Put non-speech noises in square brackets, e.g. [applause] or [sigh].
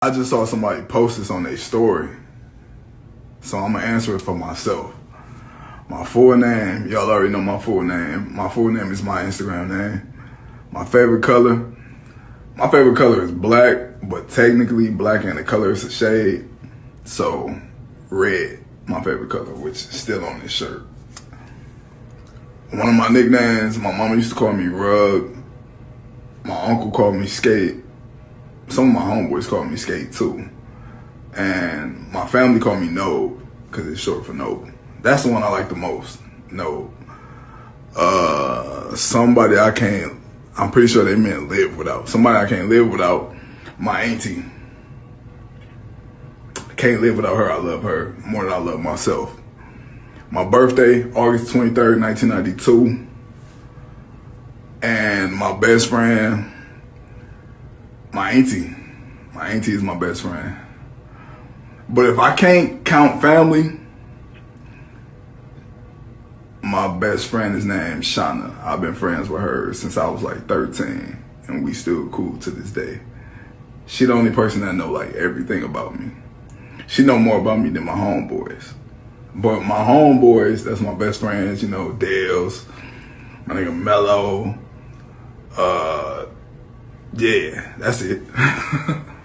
I just saw somebody post this on their story. So I'm gonna answer it for myself. My full name, y'all already know my full name. My full name is my Instagram name. My favorite color, my favorite color is black, but technically black and the color is a shade. So red, my favorite color, which is still on this shirt. One of my nicknames, my mama used to call me Rug. My uncle called me Skate. Some of my homeboys called me Skate too. And my family called me Nobe, because it's short for Noble. That's the one I like the most, Nobe. Uh, somebody I can't, I'm pretty sure they meant live without. Somebody I can't live without, my auntie. Can't live without her. I love her more than I love myself. My birthday, August 23rd, 1992. And my best friend, my auntie. My auntie is my best friend. But if I can't count family, my best friend is named Shauna. I've been friends with her since I was like 13, and we still cool to this day. She the only person that know like everything about me. She know more about me than my homeboys. But my homeboys, that's my best friends, you know, Dales, my nigga Mello, uh, yeah, that's it. [laughs]